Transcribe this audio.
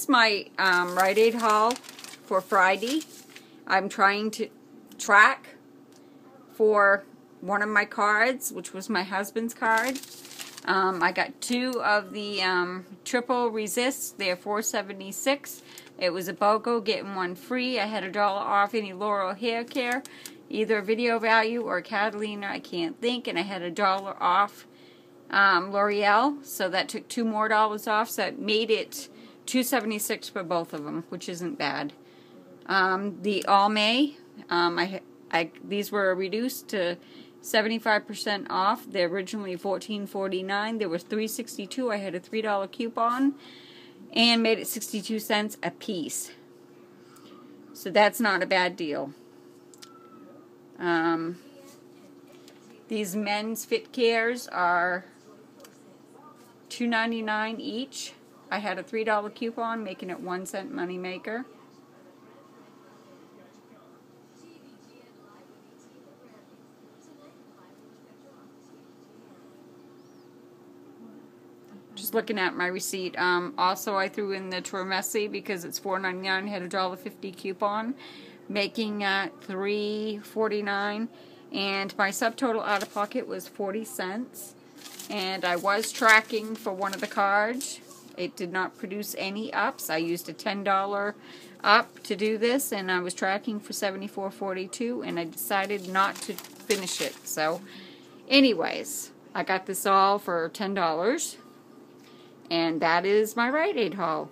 is my um, Rite Aid haul for Friday. I'm trying to track for one of my cards, which was my husband's card. Um, I got two of the um, triple resists. They're 476. It was a BOGO, getting one free. I had a dollar off any L'Oreal hair care, either video value or Catalina, I can't think. And I had a dollar off um, L'Oreal, so that took two more dollars off. So it made it 276 for both of them, which isn't bad. Um, the Almay, um, I, I, these were reduced to 75% off. They're originally $14.49. There was $3.62. I had a $3 coupon and made it 62 cents a piece. So that's not a bad deal. Um, these men's fit cares are $2.99 each. I had a $3 coupon, making it one cent money maker. Just looking at my receipt. Um, also, I threw in the Tormessi because it's $4.99. Had a $1.50 coupon, making at $3.49. And my subtotal out of pocket was 40 cents. And I was tracking for one of the cards. It did not produce any ups. I used a $10 up to do this, and I was tracking for 74.42, and I decided not to finish it. So, anyways, I got this all for $10. And that is my Rite Aid haul.